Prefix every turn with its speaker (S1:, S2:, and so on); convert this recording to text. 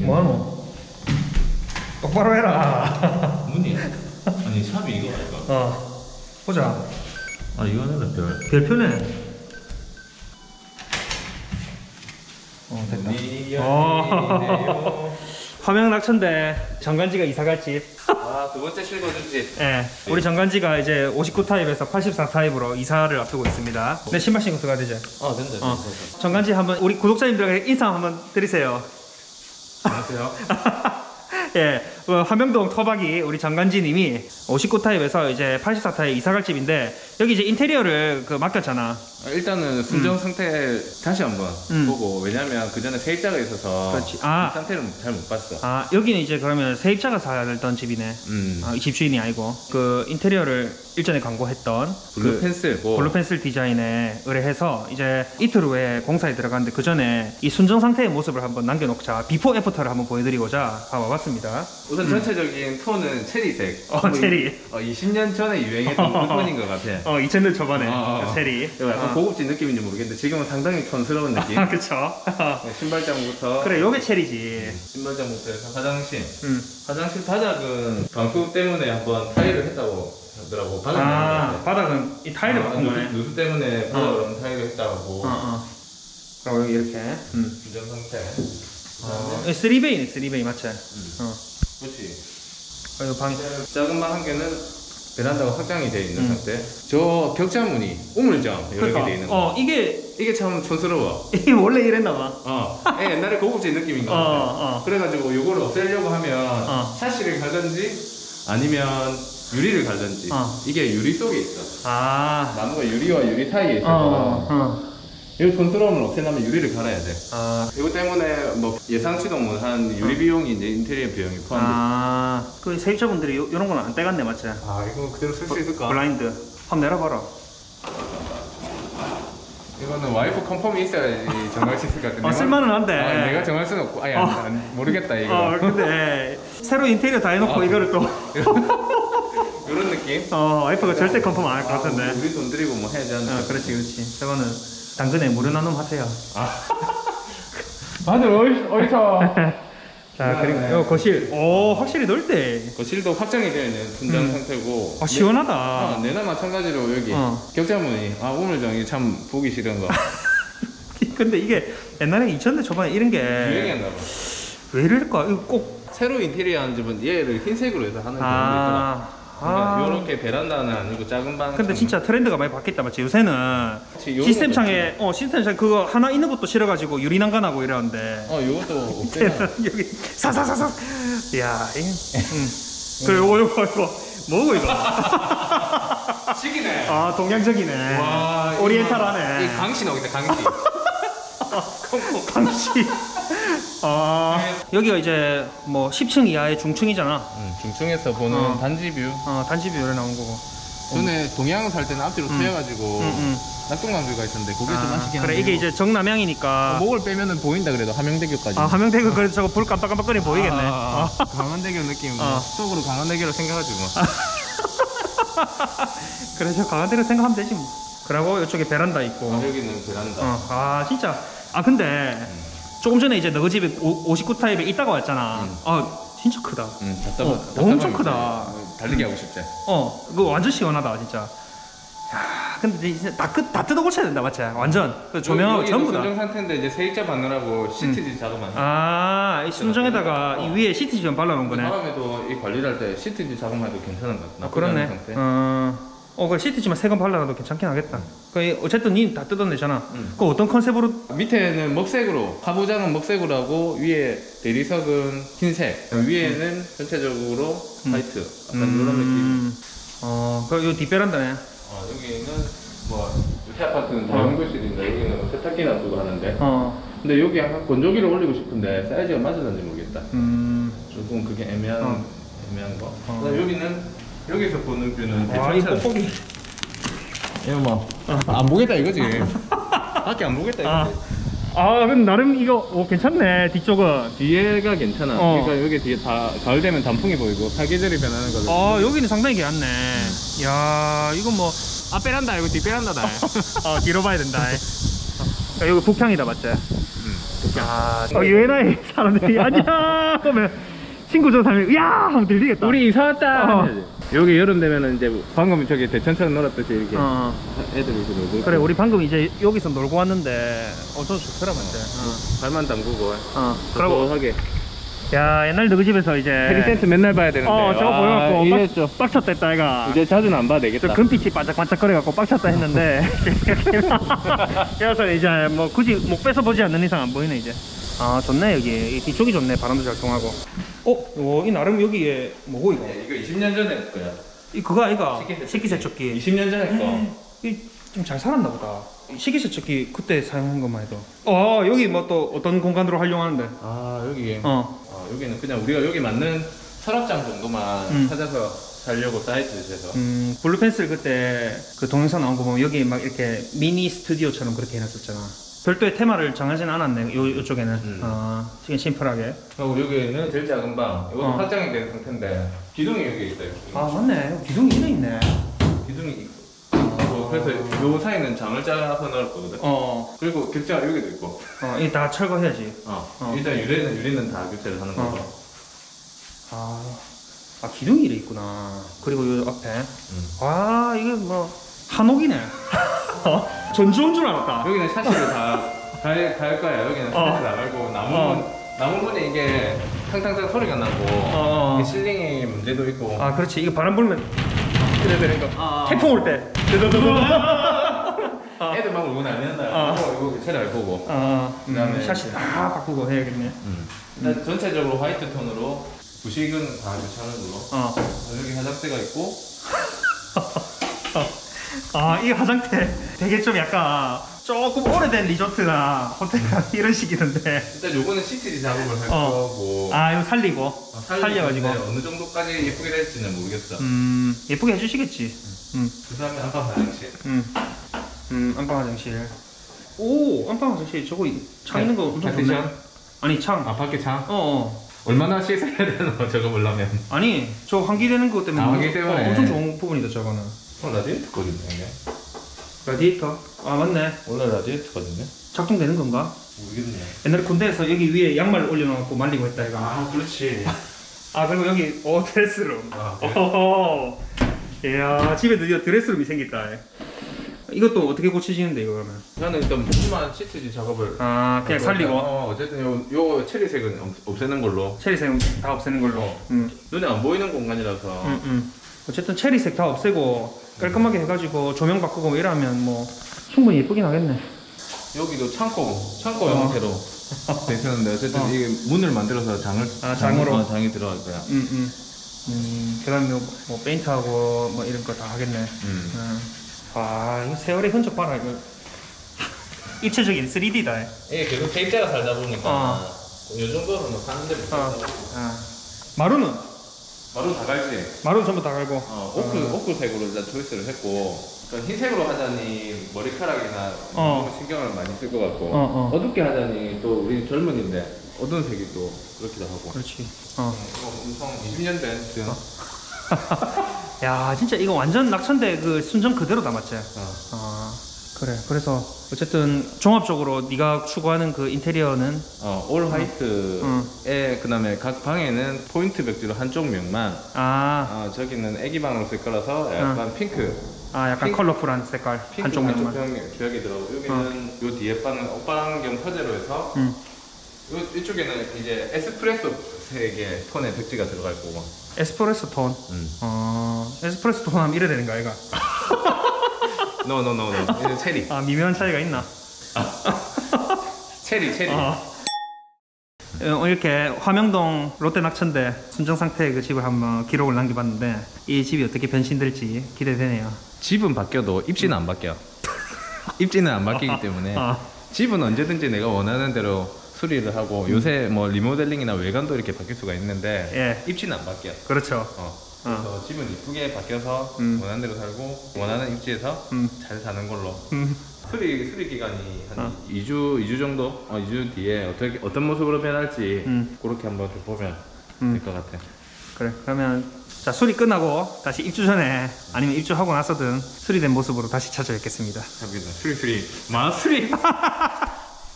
S1: 뭐하노? 똑바로 해라.
S2: 문이 아니 샵이 이거 아닐까?
S1: 어. 보자.
S2: 아 이거는 별.
S1: 별표네. 어, 됐다. 어. 화명 낙천대 정관지가 이사갈 집.
S2: 아 두 번째 실거주지.
S1: 예. 우리 정관지가 이제 59 타입에서 84 타입으로 이사를 앞두고 있습니다. 내 신발 신고 들어가야 되지?
S2: 아 된다.
S1: 어. 정관지 한번 우리 구독자님들에게 인사 한번 드리세요.
S2: 안녕하세요.
S1: 예, 그 화명동 터박이 우리 정관지님이 59 타입에서 이제 84 타입 이사갈 집인데 여기 이제 인테리어를 그 맡겼잖아.
S2: 아, 일단은 순정 상태 다시 한번
S1: 음.
S2: 보고 왜냐면 그 전에 세입자가 있어서
S1: 그렇지. 아.
S2: 이 상태를 잘 못 봤어.
S1: 아 여기는 이제 그러면 세입자가 사야 되던 집이네.
S2: 음.
S1: 아, 이 집주인이 아니고 그 인테리어를 일전에 광고했던
S2: 블루
S1: 그
S2: 펜슬 뭐
S1: 블루 펜슬 디자인에 의뢰해서 이제 이틀 후에 공사에 들어갔는데 그 전에 이 순정 상태의 모습을 한번 남겨놓자 before after를 한번 보여드리고자 와봤습니다.
S2: 우선 전체적인 톤은 체리색.
S1: 어,
S2: 뭐
S1: 체리.
S2: 이- 어, 20년 전에 유행했던 그 톤인 것 같아.
S1: 어 2000년 초반에
S2: 어, 어, 어.
S1: 체리.
S2: 이거 약간
S1: 어.
S2: 고급진 느낌인지 모르겠는데 지금은 상당히 촌스러운 느낌.
S1: 아 그쵸.
S2: 네, 신발장부터
S1: 그래 요게 체리지.
S2: 신발장부터 해서 화장실.
S1: 음.
S2: 화장실 바닥은 방수 때문에 한번 타일을 했다고 하더라고. 바닥
S1: 아 바닥은 이 타일을
S2: 아,
S1: 바꾼 거네.
S2: 누수, 누수 때문에 보여는 타일을 했다고.
S1: 어 어. 그리고 여기 이렇게. 음.
S2: 순정 상태.
S1: 어,
S2: 그다음에
S1: 3베이네 3베이 맞지?
S2: 음.
S1: 어.
S2: 그렇지.
S1: 그리고 방
S2: 작은 방 한 개는 베란다가 확장이 되어 있는
S1: 음.
S2: 상태. 저 격자무늬 우물장 여러
S1: 그러니까,
S2: 개 되어 있는 거.
S1: 어 이게
S2: 이게 참 촌스러워.
S1: 이게 원래 이랬나 봐.
S2: 어. 예, 옛날에 고급진 느낌인 것
S1: 어,
S2: 같아.
S1: 어.
S2: 그래가지고 요거를 없애려고 하면
S1: 어.
S2: 샤시를 갈든지 아니면 유리를 갈든지
S1: 어.
S2: 이게 유리 속에 있어.
S1: 아.
S2: 나무가 유리와 유리 사이에 있어서
S1: 어. 어.
S2: 이 촌스러움을 없애려면 유리를 갈아야 돼.
S1: 아.
S2: 이거 때문에 뭐 예상치도 못한 유리 비용이 이제 인테리어 비용이 포함돼. 아,
S1: 아. 그 세입자분들이 요, 요런 거는 안 떼갔네 맞지?
S2: 이거 그대로 쓸 수 있을까?
S1: 블라인드. 한번 내려봐라.
S2: 이거는 와이프 confirm이 있어야지 정할 수 있을 것 같은데.
S1: 어, 쓸만은 한데.
S2: 아, 내가 정할 수는 없고, 아니,
S1: 어.
S2: 안- 안- 모르겠다 이거.
S1: 어 근데 새로 인테리어 다 해놓고
S2: 아.
S1: 이거를 또
S2: 이런 느낌?
S1: 어, 와이프가 절대 컨펌 안 할것
S2: 아,
S1: 같은데.
S2: 우리 돈 들이고 뭐 해야 되는데.
S1: 어, 그렇지 그렇지. 저거는 당근에 물을 나눔 하세요.
S2: 다들 어디, 어디서?
S1: 자 그리고
S2: 네.
S1: 요 거실. 오 확실히 넓대.
S2: 거실도 확장이 되어 있는 분장
S1: 음.
S2: 상태고.
S1: 아 시원하다.
S2: 아, 내나 마찬가지로 여기
S1: 어.
S2: 격자무늬. 아, 우물정이 참 보기 싫은 거.
S1: 근데 이게 옛날에 2000년 초반에 이런 게왜
S2: 유행했나 봐.
S1: 이럴까? 이거 꼭
S2: 새로 인테리어 하는 집은 얘를 흰색으로 해서 하는 경우도 있더라.
S1: 아.
S2: 그러니까
S1: 아.
S2: 요렇게 베란다는 아니고 작은 방.
S1: 근데 진짜 트렌드가 많이 바뀌었다 맞지? 요새는
S2: 그치,
S1: 시스템 창에 어 시스템 창 그거 하나 있는 것도 싫어가지고 유리 난간하고 이러는데
S2: 어, 요것도 없애나.
S1: 여기 사사사사 야 이, 음. 그래 요거 요거 이거 뭐고 이거
S2: 식이네.
S1: 아 동양적이네 oriental하네
S2: 이 강시 나오겠다, 강시.
S1: 강시. 아. 여기가 이제 뭐 10층 이하의 중층이잖아.
S2: 음, 중층에서 보는
S1: 어.
S2: 단지 view.
S1: 어 단지 view로 나온 거고.
S2: 전에 동양 살 때는 앞뒤로
S1: 음.
S2: 트여가지고
S1: 음, 음.
S2: 낙동강view가 있었는데 그게 좀
S1: 아,
S2: 아쉽긴
S1: 그래
S2: 한데
S1: 이게 이제 정남향이니까.
S2: 목을 빼면은 보인다 그래도 화명대교까지.
S1: 아 화명대교 그래도 저거 불 깜빡깜빡거리면 보이겠네.
S2: 아,
S1: 어.
S2: 광안대교 느낌.
S1: 어.
S2: 속으로 광안대교로 생각하지 뭐.
S1: 그래 저 강화대로 생각하면 되지 뭐. 그리고 이쪽에 베란다 있고.
S2: 아, 여기는 베란다.
S1: 어, 아 진짜 아 근데 조금 전에 이제 너희 집에 59 타입에 있다가 왔잖아.
S2: 음.
S1: 아 진짜 크다.
S2: 응 답답
S1: 어, 엄청 크다.
S2: 달리기 하고 싶지.
S1: 어 그거 완전 시원하다 진짜. 야 근데 이제 다, 끄, 다 뜯어 고쳐야 된다 맞지? 완전. 그 조명하고
S2: 여기
S1: 전부
S2: 순정 상태인데 이제 세입자 받느라고 시트지 작업만 해.
S1: 다아이 순정에다가 이 위에 시트 좀 발라놓은 거네.
S2: 다음에도 이 관리를 할 때 시트지 작업해도 괜찮은 것 같아.
S1: 아, 그렇네.
S2: 상태.
S1: 어, 어 그래 시트지만 세번 발라놔도 괜찮긴 하겠다. 그 어쨌든 니 다 뜯어내잖아.
S2: 음.
S1: 그 어떤 컨셉으로?
S2: 밑에는 먹색으로. 하부장은 먹색으로 하고 위에 대리석은 흰색. 위에는 전체적으로
S1: 음.
S2: 화이트. 약간 이런 느낌.
S1: 어, 그요 뒷베란다네.
S2: 어, 여기는 뭐 밑에 아파트는 다용도실인데 여기는 뭐 세탁기 놔두고 하는데.
S1: 어,
S2: 근데 여기 약간 건조기를 올리고 싶은데 사이즈가 맞을는지 모르겠다.
S1: 음,
S2: 조금 그게 애매한
S1: 어.
S2: 애매한 거.
S1: 어.
S2: 그다음 여기는 여기서 보는 뷰는
S1: 와, 이. 뽁뽁이.
S2: 이거 뭐 안 보겠다 이거지 밖에 안 보겠다
S1: 아,
S2: 이거지
S1: 아, 근데 나름 이거 오, 괜찮네. 뒤쪽은.
S2: 뒤에가 괜찮아
S1: 어.
S2: 그러니까 여기 뒤에 다 가을 되면 단풍이 보이고 사계절이 변하는 거죠
S1: 아, 여기는 상당히 괜찮네. 야, 이거 뭐, 앞 베란다, 이거 뒷 베란다다. 어, 뒤로 봐야 된다. 어, 여기 북향이다, 맞지?
S2: 음.
S1: 야, 어, UNI 사람들이 안녕 하면 친구 저 사람이 야 하면 들리겠다.
S2: 우리 이사 왔다.
S1: 어.
S2: 여기 여름 되면은 이제 방금 저기 대천처럼 놀았듯이 이렇게
S1: 어.
S2: 애들 이렇게 놀고
S1: 그래 우리 방금 이제 여기서 놀고 왔는데 어저 좋더라 맞지?
S2: 발만 담그고
S1: 어. 어. 그리고
S2: 하게
S1: 야 옛날 너희 집에서 이제
S2: 페리센트 맨날 봐야 되는데
S1: 어 저거
S2: 아,
S1: 보여갖고 빡, 빡쳤다 했다 이가.
S2: 이제 자주는 안 봐도 되겠다
S1: 저 금빛이 반짝반짝거려갖고 빡쳤다 했는데 그래서 이제 뭐 굳이 목 빼서 보지 않는 이상 안 보이네 이제 아 좋네 여기. 이 뒤쪽이 좋네 바람도 잘 통하고. 어? 어, 이 나름 여기에 뭐고 이거?
S2: 이거 20년 전에 거야.
S1: 이 그거 아이가?
S2: 식기세척기.
S1: 식기세척기.
S2: 20년 전에 거.
S1: 좀잘 살았나 보다. 식기세척기 그때 사용한 것만 해도. 어 여기 뭐 또 어떤 공간으로 활용하는데?
S2: 아 여기.
S1: 어.
S2: 아, 여기는 그냥 우리가 여기 맞는 서랍장 정도만
S1: 음.
S2: 찾아서 살려고 사이트에서.
S1: 음, 블루펜슬 그때 그 동영상 나온 거 보면 여기 막 이렇게 미니 스튜디오처럼 그렇게 해놨었잖아. 별도의 테마를 정하진 않았네, 요, 요쪽에는.
S2: 음.
S1: 어, 지금 심플하게.
S2: 그리고 여기는 제일 작은 방 이것도
S1: 어.
S2: 확장이 된 상태인데 기둥이 여기 있어요
S1: 아, 맞네. 기둥이 이래 있네.
S2: 기둥이 있고 어, 그래서 요 사이는 장을 짜서 넣을 거거든
S1: 어,
S2: 그리고 격자가 여기도 있고
S1: 어, 이게 다 철거해야지.
S2: 어,
S1: 어.
S2: 일단 유리는 유리는 다 교체를 하는
S1: 어.
S2: 거고
S1: 아, 아, 기둥이 이래 있구나. 그리고 요 앞에.
S2: 음.
S1: 와, 이게 뭐, 한옥이네. 어? 전주온 줄 알았다.
S2: 여기는 샤시를 다갈 갈 거야 여기는
S1: 어.
S2: 샤시 나갈고 나무
S1: 어.
S2: 나무문에 이게 탕탕탕 소리가 나고
S1: 어, 어.
S2: 이게 실링이 문제도 있고
S1: 아, 그렇지. 이거 바람 불면
S2: 그래 그래 이거
S1: 아, 태풍 올 때. 어.
S2: 애들 막 울고 난리난다
S1: 어.
S2: 이거 거고
S1: 어,
S2: 그다음에
S1: 음, 샤시 다 바꾸고 해야겠네.
S2: 음. 일단 전체적으로 화이트 톤으로 부식은 다 교체하는 걸로
S1: 어.
S2: 여기 화장대가 있고
S1: 아, 이 화장대 되게 좀 약간 조금 오래된 리조트나 호텔 이런 식이던데.
S2: 일단 요거는 CTG 작업을 할
S1: 어.
S2: 거고
S1: 아, 이거 살리고.
S2: 어,
S1: 살려가지고.
S2: 어느 정도까지 예쁘게 될지는 모르겠어
S1: 음, 예쁘게 해주시겠지. 음,
S2: 그 다음에 안방 화장실
S1: 음, 음, 안방 화장실. 오, 안방 화장실 저거 이- 창 있는 거 엄청 좋네.
S2: 파티션?
S1: 아니, 창.
S2: 아 밖에 창?
S1: 어, 어.
S2: 얼마나 씻어야 되나 저거 보려면
S1: 아니, 저 환기 되는 것 때문에.
S2: 아, 환기 때문에.
S1: 어, 엄청 좋은 부분이다, 저거는.
S2: 어, 라디에이터거든요 이게
S1: 라디에이터. 아, 맞네.
S2: 원래 라디에이터거든요
S1: 작동되는 건가?
S2: 모르겠네
S1: 옛날에 군대에서 여기 위에 양말 올려놓고 말리고 했다, 이거.
S2: 아 그렇지
S1: 아 그리고 여기 오 드레스룸
S2: 아, 네.
S1: 어허허 이야 집에 드디어 드레스룸이 생겼다 이것도 어떻게 고치시는데 이거 그러면
S2: 나는 일단 무심한 CTG 작업을
S1: 아 그냥 살리고
S2: 어, 어쨌든 요, 요 체리색은 없- 없애는 걸로
S1: 체리색 다 없애는 걸로
S2: 어.
S1: 음,
S2: 눈에 안 보이는 공간이라서
S1: 음, 음. 어쨌든 체리색 다 없애고 깔끔하게 해가지고 조명 바꾸고 뭐 이러면 뭐 충분히 예쁘긴 하겠네
S2: 여기도 창고 창고
S1: 어.
S2: 형태로 돼 있었는데 어쨌든
S1: 어.
S2: 이게 문을 만들어서 장을
S1: 아, 장으로?
S2: 어, 장이 들어갈 거야
S1: 음, 음. 음, 그 다음에 뭐, 뭐 페인트하고 뭐 이런 거 다 하겠네
S2: 음.
S1: 음. 아 이거 세월의 흔적 봐라 이거 입체적인 3D다
S2: 이게 계속 세입자가 살다 보니까
S1: 어.
S2: 요 정도는 뭐 사는 데로
S1: 어. 아. 마루는?
S2: 바로 다 갈지
S1: 마루는 전부 다 갈고
S2: 어, 오크, 오크색으로 일단 초이스를 했고 그러니까 흰색으로 하자니 머리카락이나
S1: 어.
S2: 너무 신경을 많이 쓸 것 같고
S1: 어, 어.
S2: 둡게 하자니 또 우리 젊은인데 어두운 색이 또 그렇기도 하고
S1: 그렇지 어.
S2: 이거 엄청 20년 된 등.
S1: 야 진짜 이거 완전 낙천대 그 순정 그대로 담았지
S2: 어.
S1: 아 그래. 그래서 어쨌든 종합적으로 네가 추구하는 그 인테리어는?
S2: 어, all white에 그 다음에 각 방에는 포인트 벽지로 한쪽 면만
S1: 아,
S2: 어, 저기는 애기 방으로 쓸 거라서 약간 핑크.
S1: 아 약간
S2: 핑-
S1: 컬러풀한 색깔
S2: 핑크
S1: 한쪽 면만.
S2: 벽, 벽이 들어가고 여기는 요 뒤에 방은 오빠랑경 서재로 해서
S1: 음.
S2: 요, 이쪽에는 이제 에스프레소 색의 톤의 벽지가 들어갈 거고.
S1: 에스프레소 톤?
S2: 음.
S1: 어, 에스프레소 톤 하면 이래 되는 거야 이가
S2: No no no no 이제 체리.
S1: 아 미묘한 차이가 있나?
S2: 체리 체리.
S1: 어. 어, 이렇게 화명동 롯데 낙천대 순정 상태의 그 집을 한번 기록을 남겨봤는데 이 집이 어떻게 변신될지 기대되네요.
S2: 집은 바뀌어도 입지는 안 바뀌어. 입지는 안 바뀌기 때문에
S1: 아,
S2: 집은 언제든지 내가 원하는 대로 수리를 하고 요새 뭐 리모델링이나 외관도 이렇게 바뀔 수가 있는데
S1: 예,
S2: 입지는 안 바뀌어.
S1: 그렇죠.
S2: 어. 그래서 집은 이쁘게 바뀌어서
S1: 음.
S2: 원하는 대로 살고 원하는 입지에서
S1: 음,
S2: 잘 사는 걸로
S1: 음,
S2: 수리 수리 기간이 한
S1: 어.
S2: 2주 2주 정도 어, 2주 뒤에 어떻게 어떤 모습으로 변할지
S1: 음.
S2: 그렇게 한번 좀 보면
S1: 음.
S2: 될것 같아.
S1: 그래. 그러면 자 수리 끝나고 다시 입주 전에 아니면 입주하고 나서든 수리된 모습으로 다시 찾아뵙겠습니다.
S2: 수리 수리 마 수리